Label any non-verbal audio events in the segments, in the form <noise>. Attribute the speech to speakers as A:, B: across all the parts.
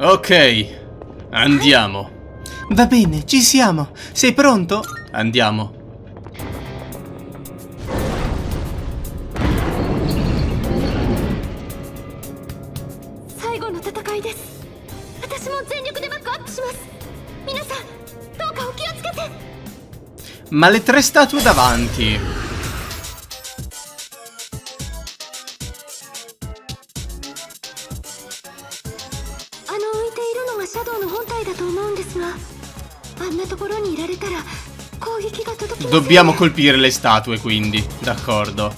A: Ok, andiamo.
B: Va bene, ci siamo. Sei pronto?
A: Andiamo. Ma le tre statue davanti dobbiamo colpire le statue quindi, d'accordo.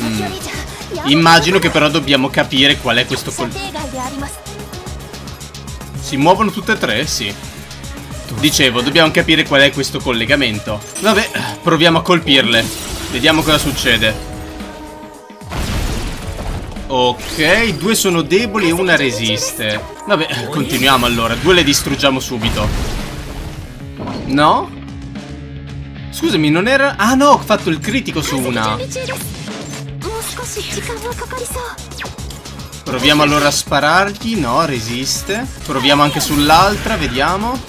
C: Mm.
A: Immagino che però dobbiamo capire qual è questo
C: colpo.
A: Si muovono tutte e tre? Sì. Dicevo, dobbiamo capire qual è questo collegamento. Vabbè, proviamo a colpirle. Vediamo cosa succede. Ok, due sono deboli e una resiste. Vabbè, continuiamo allora. Due le distruggiamo subito. No? Scusami, non era... Ah no, ho fatto il critico su una. Proviamo allora a sparargli. No, resiste. Proviamo anche sull'altra, vediamo.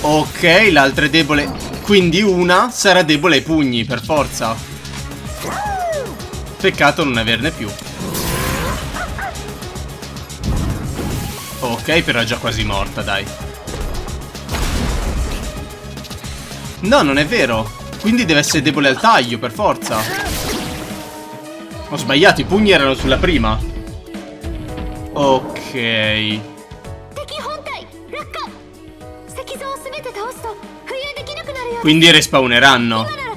A: Ok, l'altra è debole. Quindi una sarà debole ai pugni, per forza. Peccato non averne più. Ok, però è già quasi morta, dai. No, non è vero. Quindi deve essere debole al taglio, per forza. Ho sbagliato, i pugni erano sulla prima. Ok. Quindi respawneranno.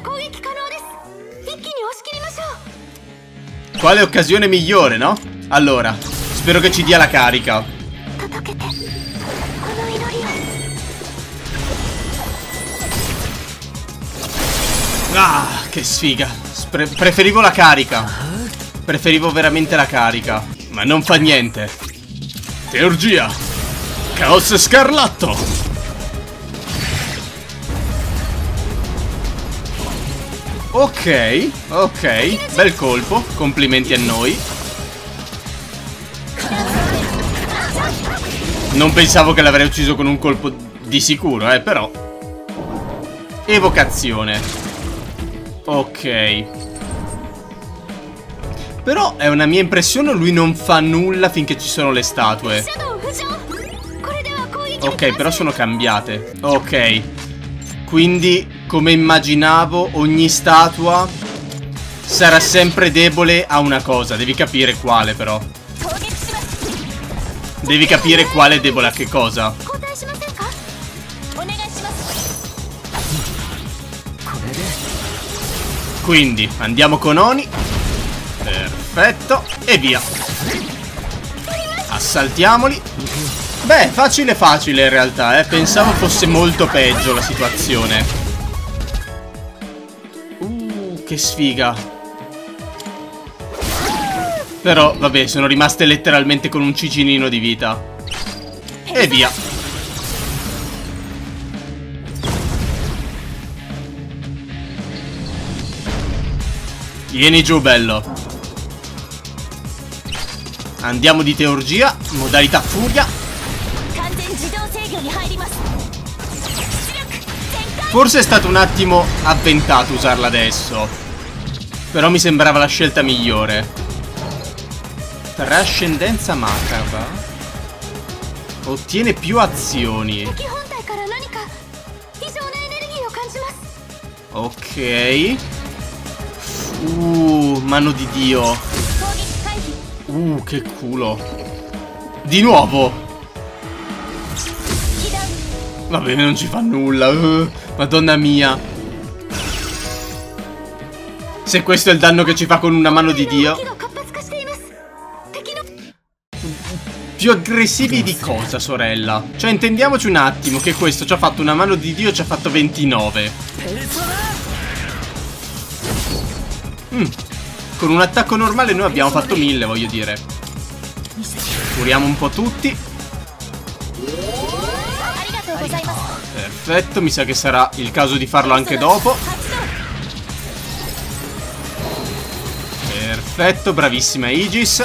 A: Quale occasione migliore, no? Allora, spero che ci dia la carica. Ah, che sfiga. Pre preferivo la carica. Preferivo veramente la carica. Ma non fa niente. Teurgia. Caos scarlatto. Ok, ok, bel colpo, complimenti a noi. Non pensavo che l'avrei ucciso con un colpo di sicuro, eh, però. Evocazione. Ok. Però è una mia impressione, lui non fa nulla finché ci sono le statue. Ok, però sono cambiate. Ok. Quindi come immaginavo, ogni statua sarà sempre debole a una cosa. Devi capire quale, però. Devi capire quale è debole a che cosa. Quindi, andiamo con Oni. Perfetto. E via. Assaltiamoli. Beh, facile facile in realtà, eh. Pensavo fosse molto peggio la situazione che sfiga. Però, vabbè, sono rimaste letteralmente con un cicinino di vita. E via. Vieni giù, bello. Andiamo di teurgia, modalità furia. Forse è stato un attimo avventato usarla adesso. Però mi sembrava la scelta migliore. Trascendenza macabra. Ottiene più azioni. Ok. Uh, mano di Dio. Uh, che culo. Di nuovo. Vabbè, non ci fa nulla. Uh, madonna mia. Se questo è il danno che ci fa con una mano di Dio. Più aggressivi di cosa, sorella? Cioè, intendiamoci un attimo che questo ci ha fatto una mano di Dio e ci ha fatto 29. Mm. Con un attacco normale noi abbiamo fatto 1000, voglio dire. Curiamo un po' tutti. Perfetto, mi sa che sarà il caso di farlo anche dopo. Perfetto, bravissima Aegis.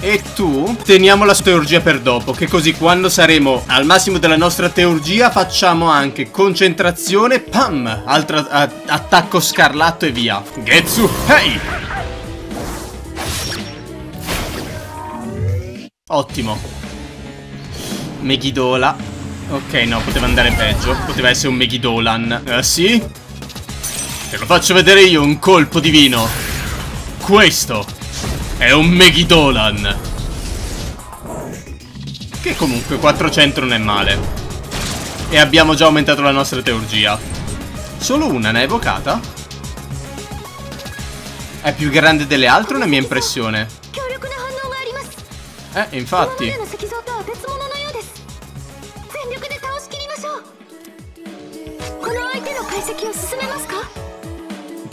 A: E tu? Teniamo la teurgia per dopo Che così quando saremo al massimo della nostra teurgia Facciamo anche concentrazione Pam! Altro attacco scarlatto e via. Getsu Hey! Ottimo. Meghidola. Ok no poteva andare peggio. Poteva essere un Meghidolan. Eh sì? Te lo faccio vedere io un colpo divino Questo è un Meghidolan. Che comunque 400 non è male. E abbiamo già aumentato la nostra teurgia. Solo una ne è evocata? È più grande delle altre una mia impressione. Eh, infatti.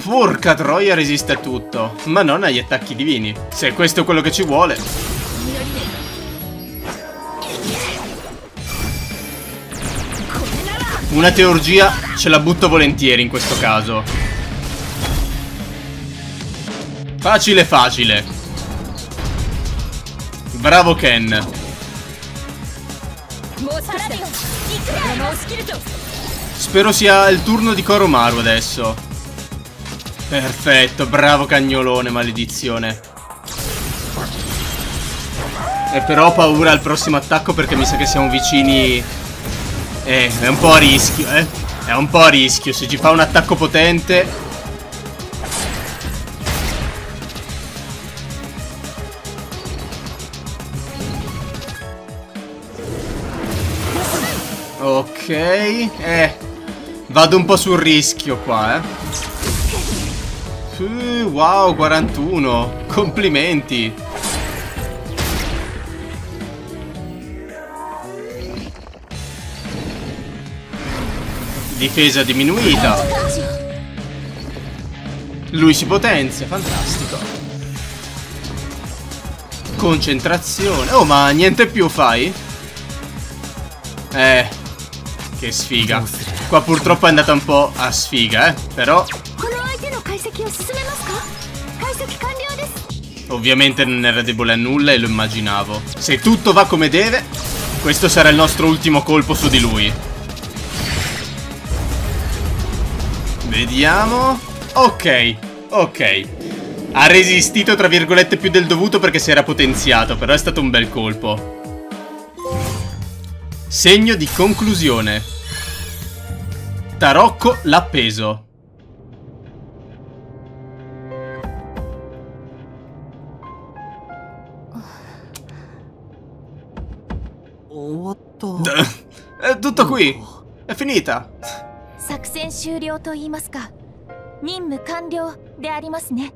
A: Porca troia resiste a tutto, ma non agli attacchi divini. Se questo è quello che ci vuole. Una teurgia ce la butto volentieri in questo caso. Facile facile. Bravo Ken. Spero sia il turno di Koromaru adesso. Perfetto, bravo cagnolone, maledizione. E però ho paura al prossimo attacco perché mi sa che siamo vicini... Eh, è un po' a rischio, eh. È un po' a rischio, se ci fa un attacco potente... Ok, eh... Vado un po' sul rischio qua, eh. Uh, wow, 41. Complimenti. Difesa diminuita. Lui si potenzia, fantastico. Concentrazione. Oh, ma niente più fai? Eh, che sfiga. Qua purtroppo è andata un po' a sfiga, eh. Però Ovviamente non era debole a nulla e lo immaginavo. Se tutto va come deve, questo sarà il nostro ultimo colpo su di lui. Vediamo. Ok, ok. Ha resistito tra virgolette più del dovuto perché si era potenziato, però è stato un bel colpo. Segno di conclusione. Tarocco l'ha appeso. <laughs> È tutto qui. È finita. 作戦終了と言いますか任務完了でありますね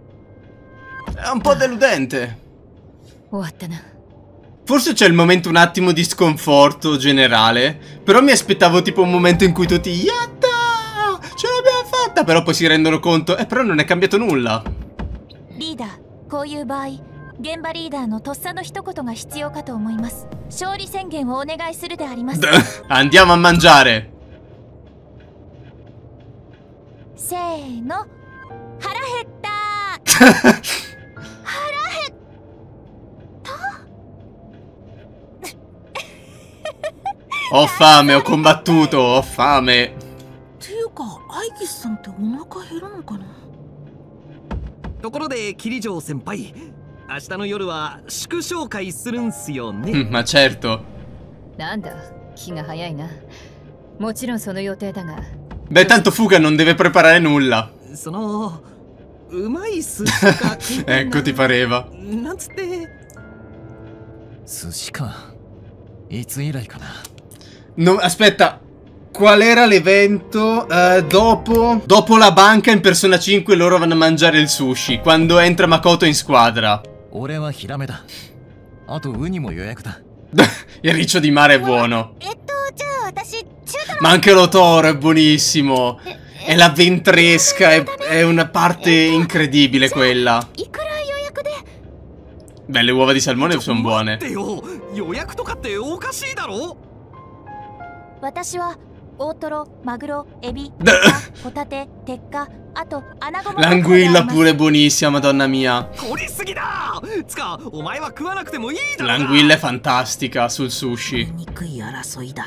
A: È un po' deludente. Forse c'è il momento un attimo di sconforto generale, però mi aspettavo tipo un momento in cui tutti Yatta! Ce l'abbiamo fatta! Però poi si rendono conto, eh però non è cambiato nulla. Leader, こういう場合 現場リーダーのとっさの一言が必要かと思います。勝利宣言をお願いするであります。<laughs> Andiamo a mangiare. せーの。腹減った。腹減った。<laughs> Ho fame, ho combattuto, ho fame.
B: ていうかアイギスさんってお腹減るのかな？
D: ところでキリジョー先輩 明日の夜は祝勝会するんすよね。
A: まあ、certo。
E: なんだ、気が早いな。もちろんその予定だが。
A: Beh, tanto Fuga non deve preparare nulla.
D: その、うまい寿司か <laughs>
A: ecco, ti pareva.
D: なんつって。
F: 寿司か。いつ以来かな。
A: No, aspetta. Qual era l'evento uh, dopo, dopo la banca in Persona 5 loro vanno a mangiare il sushi quando entra Makoto in squadra
F: 俺はヒラメだ。あとウニも予約だ。<laughs>
A: Il riccio di mare è buono. Ma anche lo toro è buonissimo. E la ventresca è, è una parte incredibile quella. Beh, le uova di salmone sono buone.
D: 私は
C: 大トロマグロエビ
A: だ
C: ホタテ鉄火あとアナゴも <laughs>
A: L'anguilla pure buonissima, madonna mia.
D: 凝りすぎだつかお前は食わなくてもいいだろうな
A: L'anguilla è fantastica sul sushi.
B: 憎い争いだ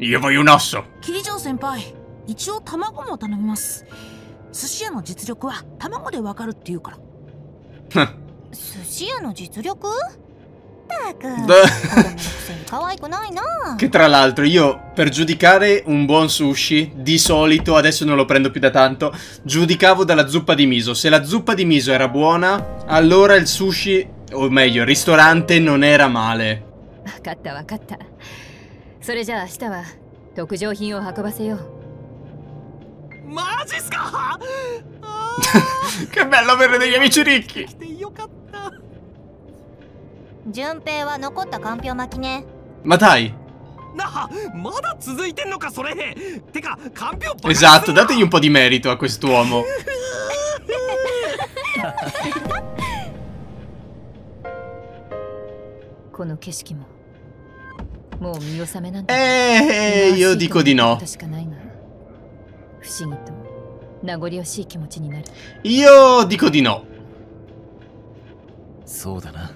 A: Io voglio un osso.
B: 桐城先輩一応卵も頼みます寿司屋の実力は卵でわかるって言うから
C: 寿司屋の実力
A: Che tra l'altro io per giudicare un buon sushi di solito, adesso non lo prendo più da tanto, giudicavo dalla zuppa di miso. Se la zuppa di miso era buona, allora il sushi, o meglio il ristorante non era male.
E: 分かった分かったそれじゃあ明日は特上品を運ばせよう
D: マジっすかあ <laughs>
A: Che bello avere degli amici ricchi!
C: 順平は残ったかんぴょう巻きね。
A: またい。
D: なあまだ続いてんのかそれ。てかかんぴょうパカってん
A: ぽ
D: でメリ
A: ットはこいつと
E: この景色ももうええー、よデ
A: ィコディの
E: 確かないが不思議と名残惜しい気持ちになる。
A: いよディコディの
F: そうだな。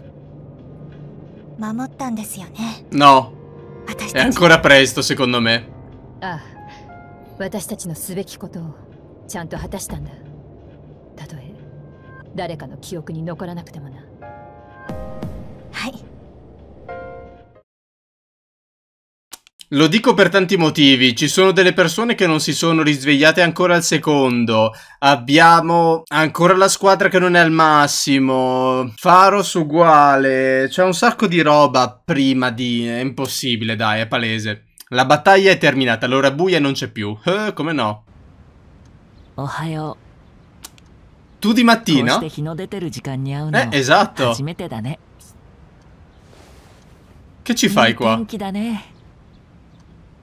C: 守ったんですよね。
A: No,
C: 私
A: è ancora presto secondo me.
E: ああ。私たちのすべきことをちゃんと果たしたんだ。たとえ誰かの記憶に残らなくてもな
A: Lo dico per tanti motivi, ci sono delle persone che non si sono risvegliate ancora al secondo, abbiamo ancora la squadra che non è al massimo, Faros uguale, c'è un sacco di roba prima di... è impossibile dai, è palese. La battaglia è terminata, l'ora buia non c'è più, eh, come no?
G: Ohio.
A: Tu di mattina? Eh, esatto. Che ci fai qua?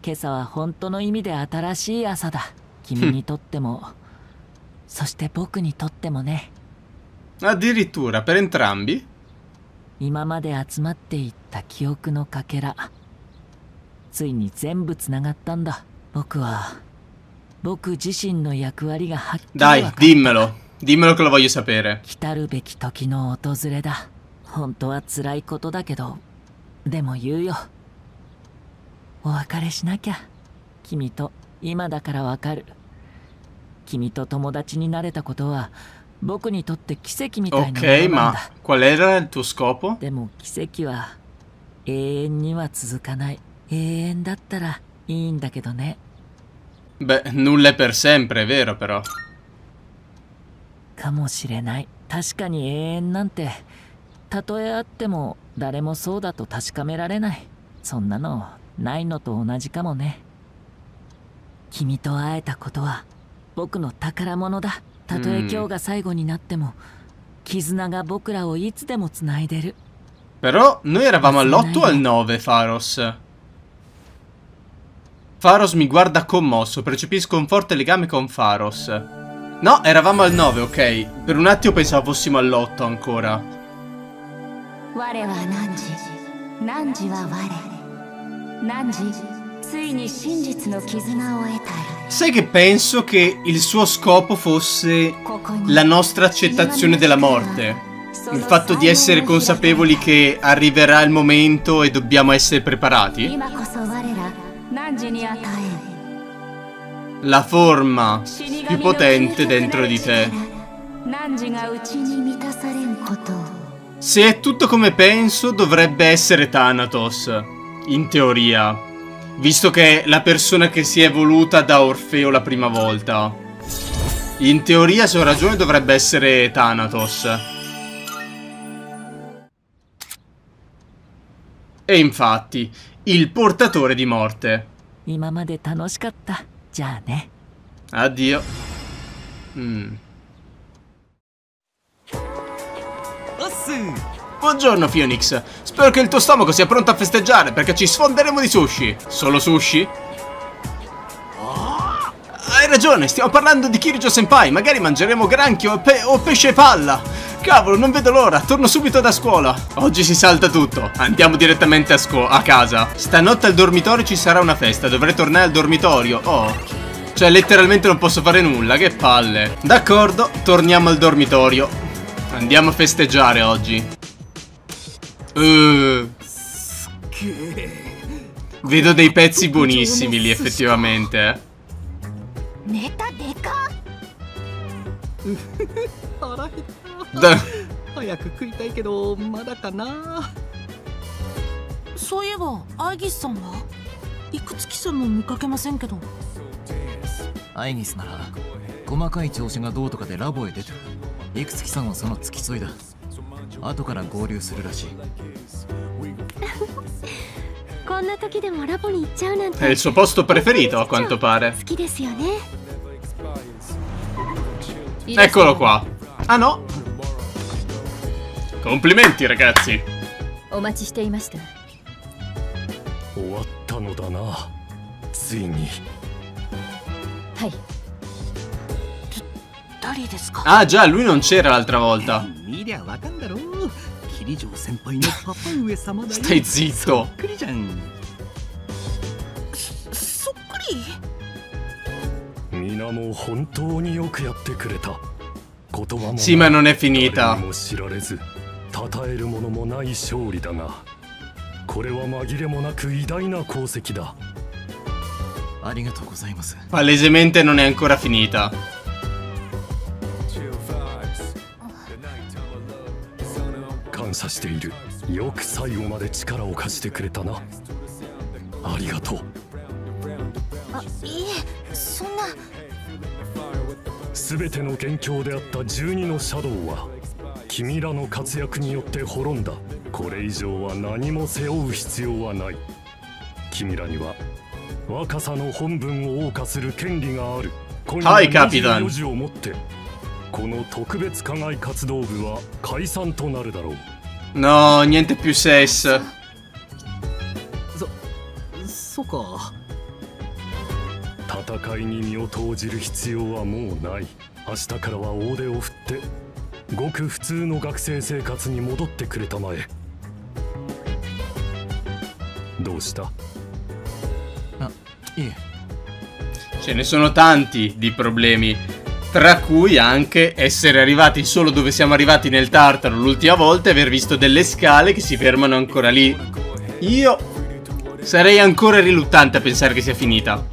G: 今朝は本当の意味で新しい朝だ。君にとっても。<laughs> そして僕にとってもね。
A: Addirittura, per entrambi?
G: 今まで集まっていった記憶のかけら。ついに全部つながったんだ。僕は。僕自身の役割がはっきり分かった。
A: dimmelo. Dimmelo che lo voglio sapere.
G: 来たるべき時の訪れだ。本当は辛いことだけど。でも言うよお別れしなきゃ。君と今だからわかる。君と友達になれたことは僕にとって奇跡みたいなも
A: Ok,
G: のなん
A: ma
G: だ
A: qual era il tuo scopo?
G: でも奇跡は永遠には続かない。永遠だったらいいんだけどね。
A: Beh, nulla è per sempre, vero però.
G: かもしれない。確かに永遠なんて。たとえあっても誰もそうだと確かめられない。そんなのないのと同じかもね君と会えたことは僕の宝物だたとえ今日が最後になっても絆が僕らをいつでもつないでる
A: Però noi eravamo all'8 o al 9, Faros? Faros mi guarda commosso, percepisco un forte legame con Faros. No, eravamo al 9, ok. Per un attimo pensavo fossimo all'8 ancora.
C: 我は汝汝は我
A: Sai che penso che il suo scopo fosse la nostra accettazione della morte. Il fatto di essere consapevoli che arriverà il momento e dobbiamo essere preparati. La forma più potente dentro di te. Se è tutto come penso, dovrebbe essere Thanatos in teoria, visto che è la persona che si è evoluta da Orfeo la prima volta. In teoria, se ho ragione, dovrebbe essere Thanatos. E infatti, il portatore di morte. Addio. Mm. Buongiorno Phoenix, spero che il tuo stomaco sia pronto a festeggiare perché ci sfonderemo di sushi. Solo sushi? Ah, hai ragione, stiamo parlando di Kirjo Senpai, magari mangeremo granchio pe o pesce palla. Cavolo, non vedo l'ora, torno subito da scuola. Oggi si salta tutto, andiamo direttamente a, a casa. Stanotte al dormitorio ci sarà una festa, dovrei tornare al dormitorio. Oh... Cioè letteralmente non posso fare nulla, che palle D'accordo, torniamo al dormitorio Andiamo a festeggiare oggi Uh. Vedo dei pezzi buonissimi lì, effettivamente. eh.
D: 早く食いたいけどまだかな
B: そういえばアイギスさんはいくつきさんも見かけませんけど
F: アイギスなら細かい調子がどうとかでラボへ出てるいくつきさんはその付き添いだ <laughs> 後から合流するらしい
C: こんな時でもラボに行っちゃうなんて
A: È il suo posto preferito, a quanto pare.
C: 好きですよね
A: Eccolo qua. Ah no. Complimenti, ragazzi.
E: お待ちしていました
H: 終わったのだなついに
E: はい
B: 誰ですか
A: Ah già, lui non c'era l'altra volta.
D: 見りゃわかんだろ桐城先輩のパパ上様だよ。
A: Stai zitto.
D: そっくりじゃん。
B: そっくり？
H: 皆も本当によくやってくれた。言葉も
A: Sì, ma non è
H: 誰
A: finita.
H: にも知られず称えるものもない勝利だがこれは紛れもなく偉大な功績だ。
F: ありがとうございます。
A: Palesemente non è ancora finita.
H: 謝している。よく最後まで力を貸してくれたな。ありがとう。
B: あいいえ。そんな。
H: 全ての元凶であった12のシャドウは君らの活躍によって滅んだ。これ以上は何も背負う必要はない。君らには若さの本分を謳歌する権利がある。今
A: はいカピタン。
H: 24時をもってこの特別課外活動部は解散となるだろう
A: No, niente più ses.
D: そっか
H: 戦いに身を投じる必要はもうない明日からは大手を振ってごく普通の学生生活に戻ってくれたまえどうした
F: あいえ
A: Ce ne sono tanti di problemi. tra cui anche essere arrivati solo dove siamo arrivati nel Tartaro l'ultima volta e aver visto delle scale che si fermano ancora lì. Io sarei ancora riluttante a pensare che sia finita.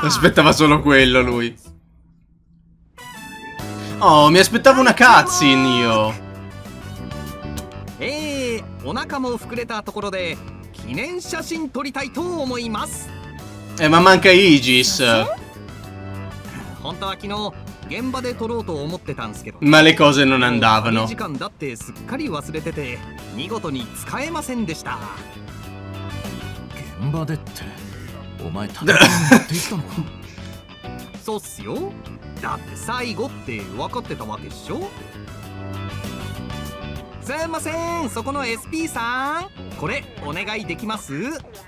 A: <laughs> Aspettava solo quello lui. Oh, mi aspettavo una cutscene io.
D: お腹も膨れたところで記念写真撮りたいと思います。
A: え、まあ、なんかいいじいさ。
D: 本当は昨日現場で撮ろうと思ってたんですけど。
A: まあ、レコ
D: ー
A: ゼのなんだ、あの。
D: 時間だってすっかり忘れてて、見事に使えませんでした。
F: 現場でって、お前ただ。<laughs>
D: そうっすよ。だって最後って分かってたわけっしょ？すいません。そこの SP さん。これお願いできます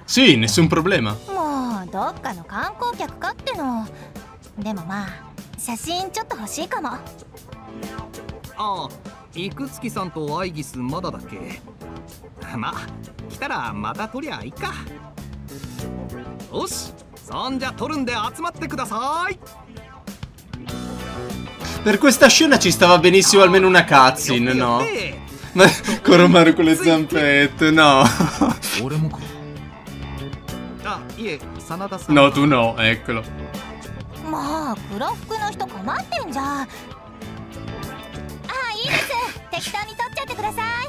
A: ？Sì, nessun problema.
C: もうどっかの観光客かっての。でもまあ写真ちょっと欲しいかも。
D: ああいくつきさんとアイギスまだだっけ？まあ来たらまた撮りゃいいか。よしそんじゃ撮るんで集まってください。
A: Per questa scena ci stava benissimo almeno una cutscene, no? <laughs> Ma Coromaru con le zampette, no. <laughs> No, tu no, eccolo.
C: Ma, Kurofuku no hito komatten ja.
D: Ah, ii desu. Tekitan kudasai.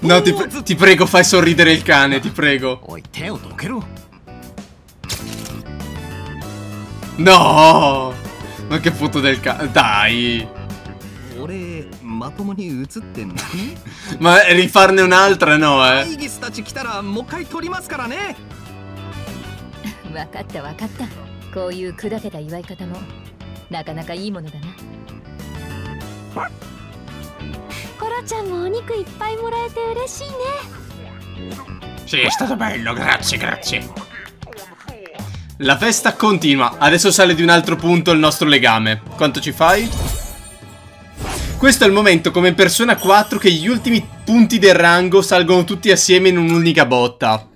A: No, ti, ti prego, fai sorridere il cane, ti prego. No! Ma che foto del cane. Dai!
D: 俺まともに映ってんのね
A: Ma rifarne un'altra, no,
D: ア
A: eh?
D: イギスたち来たらもう一回撮りますからね
E: 分かった分かったこういう砕けた祝い方もなかなかいいものだな
C: 母ちゃんもお肉いっぱいもらえて嬉しいね
A: Sì, è stato bello, grazie, grazie. La festa continua. Adesso sale di un altro punto il nostro legame. Quanto ci fai? Questo è il momento, come in Persona 4, che gli ultimi punti del rango salgono tutti assieme in un'unica botta.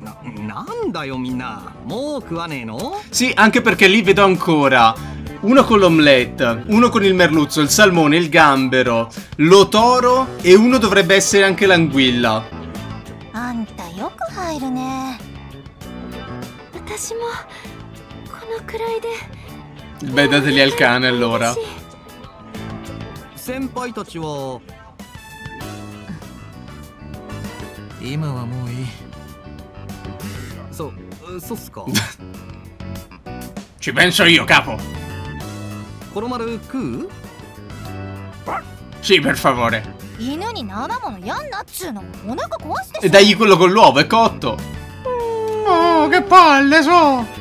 D: Na, なんだよみんなもう食わねえの
A: Sì, anche perché lì vedo ancora uno con l'omelette, uno con il merluzzo, il salmone, il gambero, l'otoro e uno dovrebbe essere anche l'anguilla.
C: あんたよく入るね私もこのくらいで
A: Beh, dateli al cane allora.
F: Senpai tachi wa... Ima wa
D: mou ii. So, so ska? <laughs>
A: Ci penso io, capo.
D: Koromaru ku?
A: Sì, per favore. E dagli quello con l'uovo, è cotto. Oh, che palle so!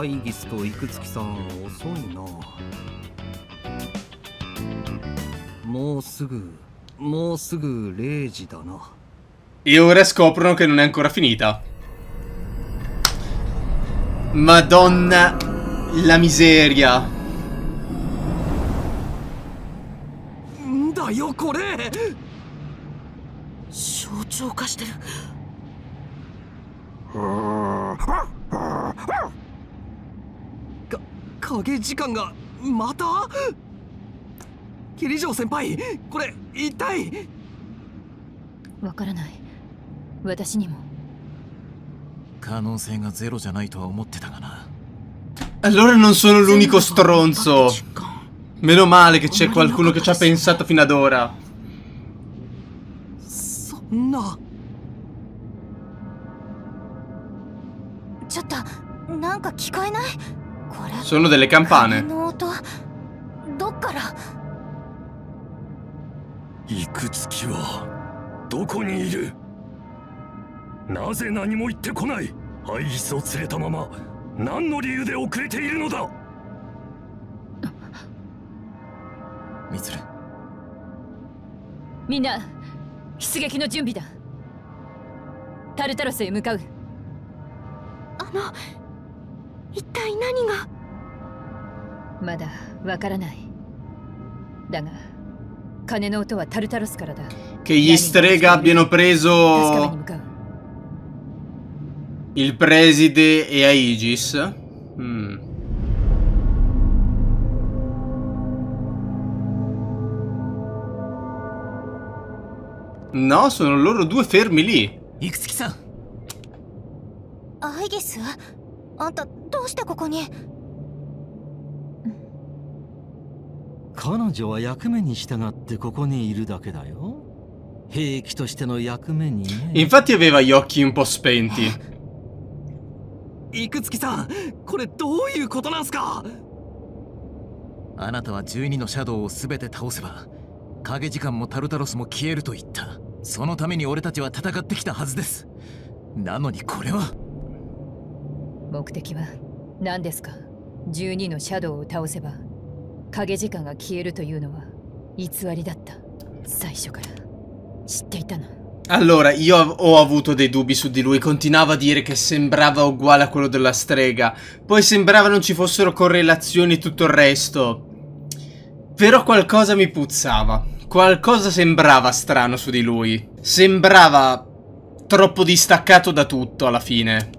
D: アイギスとイクツキさん遅いなもうすぐもうすぐ0時だな
A: E ora scoprono che non è ancora finita. Madonna, la miseria.
D: んだよこれ
B: 象徴化してる
D: か影時間がまた桐城先輩これ痛い
E: わからない私にも
F: 可能性がゼロじゃないとは思ってたがな
A: Allora non sono l'unico stronzo. Meno male che c'è qualcuno che ci ha pensato fino ad ora.
D: そんな
C: ちょっとなんか聞こえない
A: Sono delle campane.
H: なぜ何も言ってこない？アイリスを連れたまま何の理由で遅れているのだ？
F: ミツル。
E: みんな出撃の準備だ。タルタロスへ向かう。
C: あの一体何が
E: まだわからないだが鐘の音はタルタロスからだ
A: Che gli strega abbiano preso il preside e Aegis. Mm. No, sono loro due fermi lì.
F: いくつきさん
C: アイギスあんたどうしてここに？
I: 彼女は役目に従ってここにいるだけだよ。兵器としての役目に。ね
A: Infatti aveva gli occhi un po' spenti.
D: いくつきさんこれどういうことなんすか？
F: あなたは12のシャドウを全て倒せば影時間もタルタロスも消えると言った。そのために俺たちは戦ってきたはずです。なのにこれは
E: 目的は何ですか12のシャドウを倒せば影時間が消えるというのは偽りだった最初から知っていたの
A: Allora, io av- ho avuto dei dubbi su di lui. Continuava a dire che sembrava uguale a quello della strega. Poi sembrava non ci fossero correlazioni e tutto il resto. Però qualcosa mi puzzava. Qualcosa sembrava strano su di lui. Sembrava troppo distaccato da tutto alla fine.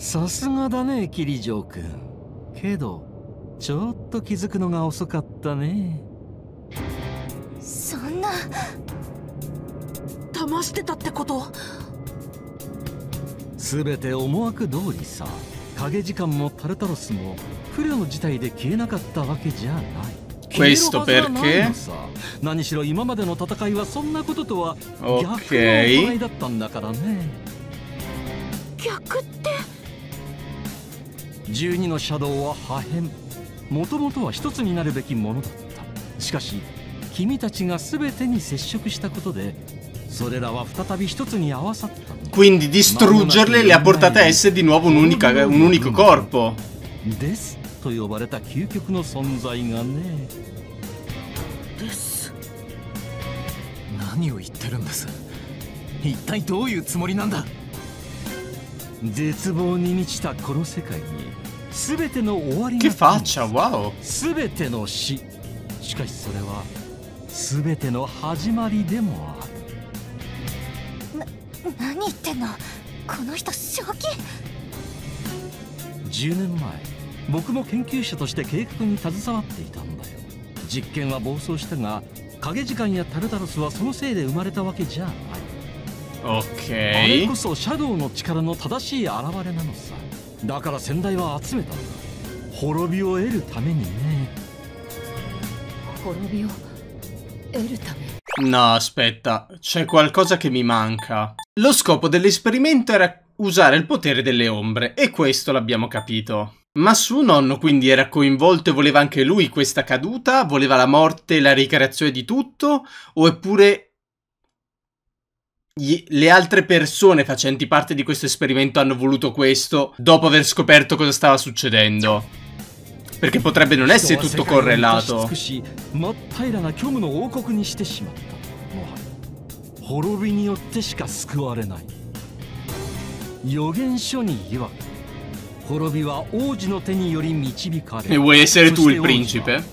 I: さすがだねキリジョー君。けどちょっと気づくのが遅かったね。
C: そんな
B: 騙してたってこと？
I: 全て思惑通りさ。影時間もタルタロスも不慮の事態で消えなかったわけじゃない。
A: Questo perché?
I: 何しろ今までの戦いはそんなこととは逆の
A: Ok
I: 行いだったんだからね。
C: 逆って？
I: 12のシャドウは破片。もともとは一つになるべきものだった。しかし君たちが全てに接触したことでそれらは再び一つに合わさった。
A: Quindi distruggerle le ha portate a essere di nuovo un'unica- un unico corpo.
I: ですと呼ばれた究極の存在がね。
B: です
F: 何を言ってるんです？一体どういうつもりなんだ？
I: 絶望に満ちたこの世界に全ての終わりが
A: wow.
I: 全ての死。しかしそれは全ての始まりでもある。
C: 何言ってんの？この人正気。
I: 10年前僕も研究者として計画に携わっていたんだよ。実験は暴走したが影時間やタルタロスはそのせいで生まれたわけじゃない。あれ.こそシャドウの力の正しい現れなのさだから先代は集めたんだ滅びを得るためにね
E: 滅びを得るため
A: No, aspetta, c'è qualcosa che mi manca. Lo scopo dell'esperimento era usare il potere delle ombre, e questo l'abbiamo capito. Ma suo nonno quindi era coinvolto e voleva anche lui questa caduta? Voleva la morte e la ricreazione di tutto? O eppure gli- le altre persone facenti parte di questo esperimento hanno voluto questo dopo aver scoperto cosa stava succedendo? Perché potrebbe non essere tutto
I: 人は世界を満たし
A: correlato.
I: 尽くし真っ平らな虚無の王国にしてしまったもはや滅びによってしか救われない予言書に曰く滅びは王子の手により導かれ
A: E vuoi essere tu
I: そ
A: il
I: して王子は
A: principe?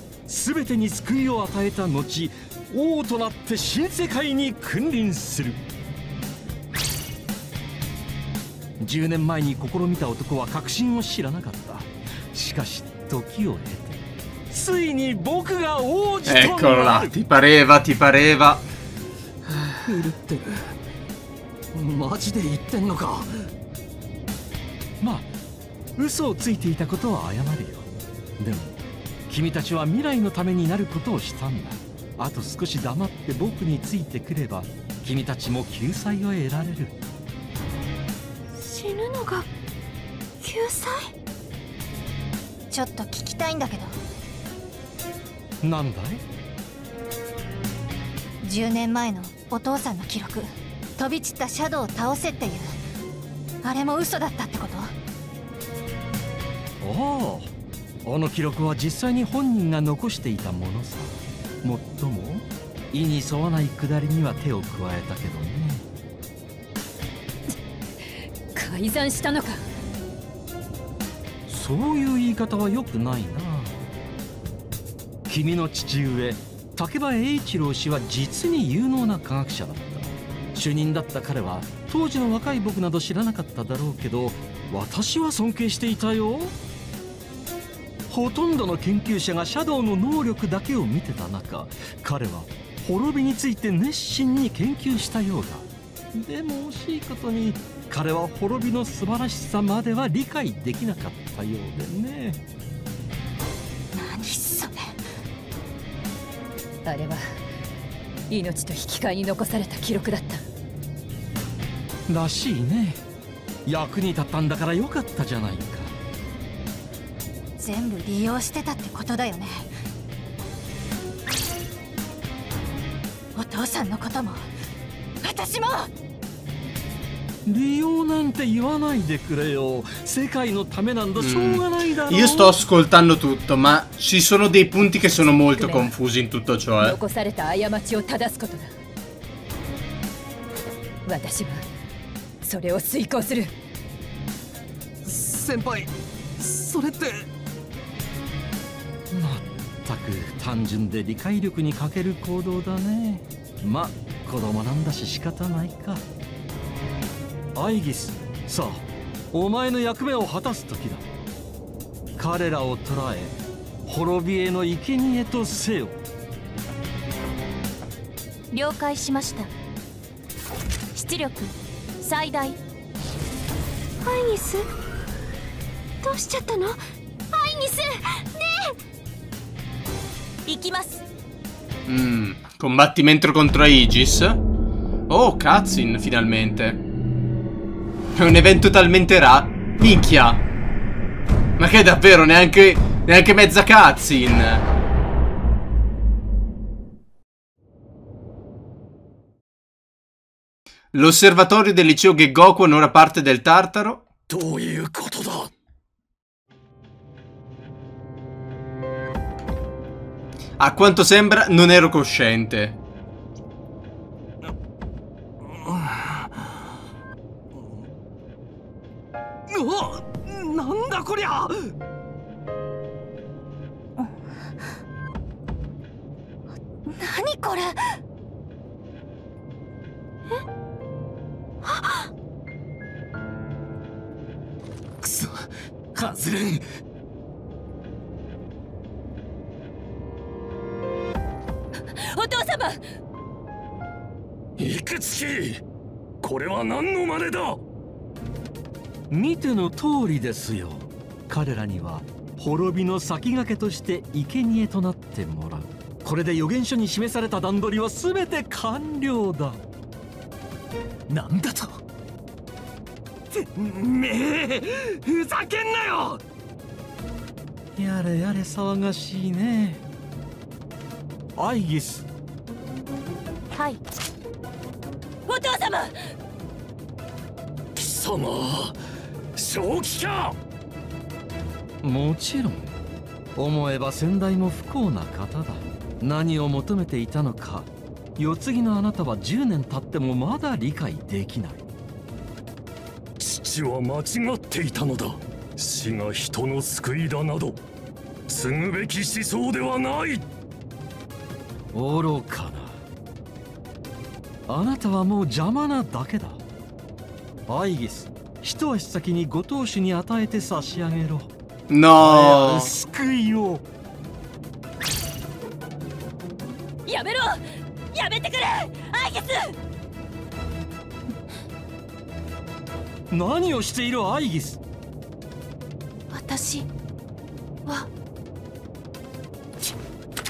I: 全てに救いを与えた後王となって新世界に君臨する 10年前に試みた男は確信を知らなかった。しかし時を経てついに僕が王子となる。
A: Ti pareva, ti pareva.
D: 狂ってるマジで言ってんのか。
I: まあ嘘をついていたことは謝るよ。でも君たちは未来のためになることをしたんだ。あと少し黙って僕についてくれば君たちも救済を得られる
C: 死ぬのが救済？ちょっと聞きたいんだけど。
I: なんだい
C: ？10年前のお父さんの記録。飛び散ったシャドウを倒せっていう。あれも嘘だったってこと？
I: ああ。あの記録は実際に本人が残していたものさ。もっとも意に沿わないくだりには手を加えたけどね
E: 改ざんしたのか。
I: そういう言い方は良くないな。君の父上竹場栄一郎氏は実に有能な科学者だった。主任だった彼は当時の若い僕など知らなかっただろうけど私は尊敬していたよ。ほとんどの研究者がシャドウの能力だけを見てた中彼は滅びについて熱心に研究したようだ。でも惜しいことに彼は滅びの素晴らしさまでは理解できなかったようでね。
C: 何それ。
E: あれは命と引き換えに残された記録だった。
I: らしいね。役に立ったんだからよかったじゃないか。
C: 全部利用してたってことだよね。お父さんのことも私も
I: 利用なんて言わないでくれよ。世界のためなんだ。しょうがないだろ
A: Io sto ascoltando tutto, ma ci sono dei punti che sono molto confusi in tutto ciò, eh.
E: 残された過ちを正すことだ私はそれを遂行する
D: 先輩それって
I: まったく単純で理解力に欠ける行動だねま子供なんだし仕方ないかアイギス。さあお前の役目を果たす時だ。彼らを捕らえ滅びへの生贄とせよ。
C: 了解しました。出力最大。アイニス？どうしちゃったの？アイニス！ねえ！行きます。
A: Mm, combattimento contro Aegis? Oh, cutscene, finalmente. È un evento talmente ra... Minchia! Ma che davvero, neanche... Neanche mezza cutscene! L'osservatorio del liceo Gegoku onora parte del Tartaro. A quanto sembra non ero cosciente.
I: 先駆けとして生贄となってもらう。これで予言書に示された段取りは全て完了だ。
F: なんだと。
I: てめえふざけんなよ。やれやれ騒がしいね。アイギス。
C: はい。
E: お父様。
H: 貴様正気か。
I: もちろん思えば先代も不幸な方だ。何を求めていたのか。世継ぎのあなたは10年経ってもまだ理解できない。
H: 父は間違っていたのだ。死が人の救いだなど。継ぐべき思想ではない。
I: 愚かな。あなたはもう邪魔なだけだ。アイギス一足先にご当主に与えて差し上げろ
A: No.
I: 救いを。
E: やめろ。やめてくれ。アイゲス。
I: 何をしているアイギス？
C: 私は。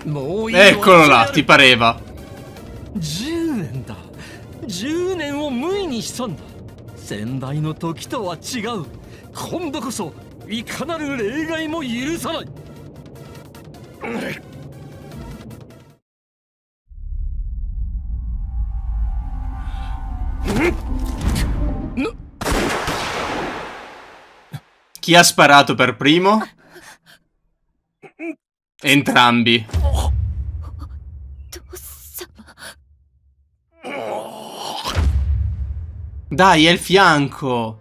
I: もういい
A: Eccolo là, ti pareva.
I: 10年だ。10年を無意にしたんだ。先代の時とは違う。今度こそいかなる例外も許さないな
A: Chi ha sparato per primo? Entrambi.
C: 父様
A: Dai, è il fianco.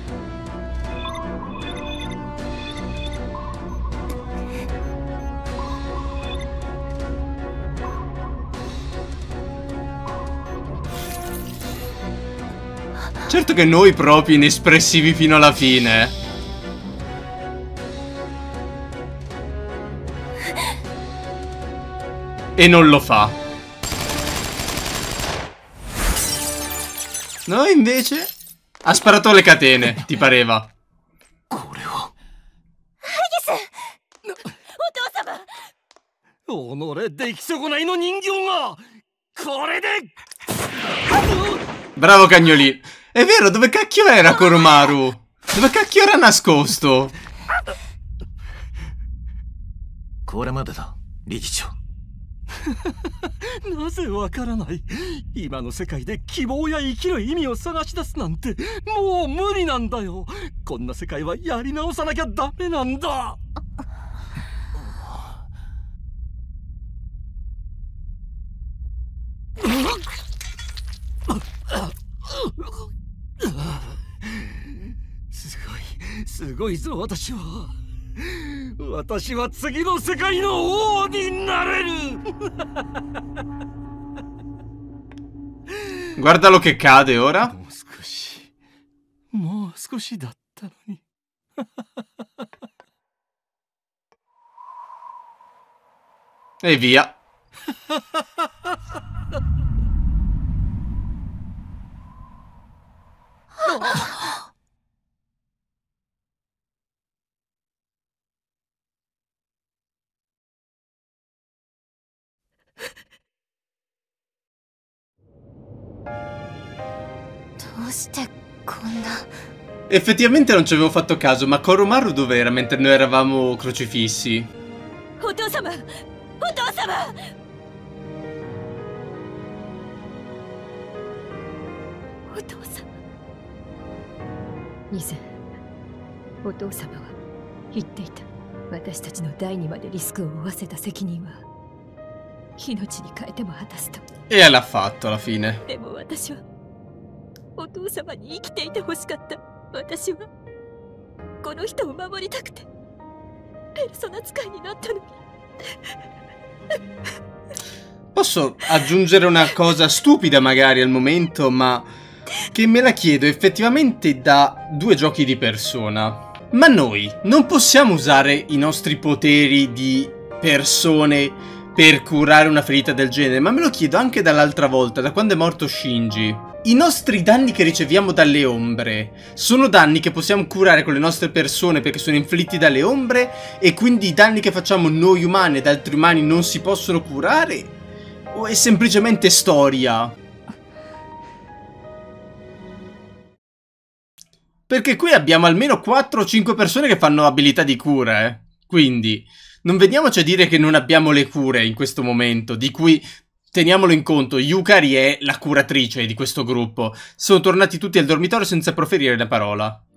A: Certo che noi proprio inespressivi fino alla fine. E non lo fa. Noi invece... Ha sparato alle catene, ti pareva.
I: これは
E: お父様
I: 己出来損ないの人形がこれで
A: Bravo cagnolino. È vero, dove cacchio era Koromaru? Dove cacchio era nascosto?
F: これまでだ理事長
I: なぜわからない今の世界で希望や生きる意味を探し出すなんてもう無理なんだよこんな世界はやり直さなきゃダメなんだすごいすごいぞ私は私は次の世界の王になれる <laughs>
A: Guardalo che cade ora.
I: もう少しもう少しだったのに <laughs>
A: E via. <laughs> Effettivamente non ci avevo fatto caso, ma Koromaru dov'era mentre noi eravamo crocifissi?
E: お父様お父様お父様以前お父様は言っていた私たちの代にまでリスクを負わせた責任は命に変えても果たすと
A: E l'ha fatto alla fine.
E: でも私は お父様に生きていてほしかった私はこの人を守りたくてペルソナ使いになったのに
A: Posso aggiungere una cosa stupida magari al momento, ma che me la chiedo effettivamente da due giochi di persona. Ma noi non possiamo usare i nostri poteri di persone per curare una ferita del genere, ma me lo chiedo anche dall'altra volta, da quando è morto Shinji. I nostri danni che riceviamo dalle ombre sono danni che possiamo curare con le nostre persone perché sono inflitti dalle ombre e quindi i danni che facciamo noi umani ed altri umani non si possono curare? O è semplicemente storia? Perché qui abbiamo almeno 4 o 5 persone che fanno abilità di cura, eh. Quindi, non veniamoci a dire che non abbiamo le cure in questo momento, di cui Teniamolo in conto, Yukari è la curatrice di questo gruppo. Sono tornati tutti al dormitorio senza proferire la parola.